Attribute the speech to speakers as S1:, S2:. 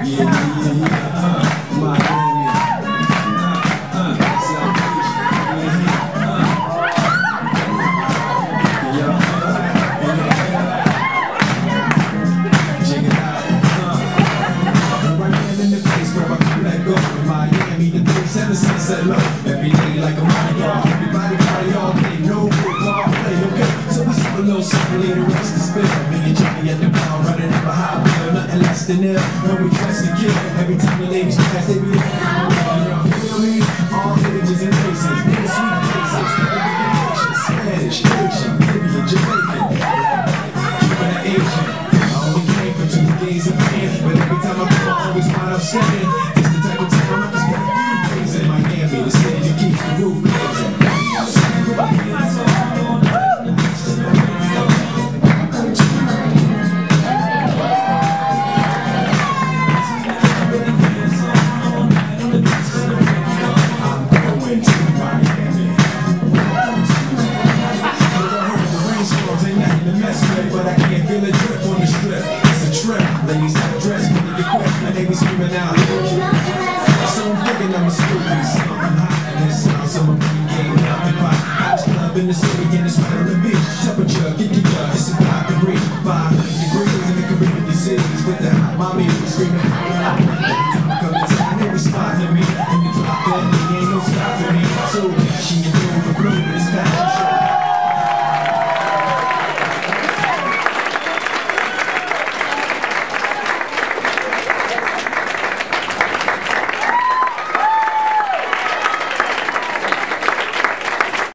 S1: Uh. Uh, uh, uh. Uh. Sunset low. Every day like a Mardi. Everybody party all day. No football play, okay? So we sip a little something, leave the rest to spill. Me and Johnny at the pound a high bill. Nothing less than ill. When we dress to kill. Every time the ladies pass, they be like, y'all feel me? All ages and races. Little sweet faces. Spanish, Asian, Caribbean, Jamaican. Cuban or Asian. I only came for two days of pain. But every time I come, I always wind up saying, ain't mess with, but I can't feel a drip on the strip. It's a trip. Ladies have dress when they get quick, and they be screaming out. So I'm thinking I'm a spooky, something hot in this house. I'm a big game, mountain pot. House club in the city, and it's on the beach. Temperature, get your gun, it's about degree, five degrees in the Caribbean cities with the hot mommy screaming.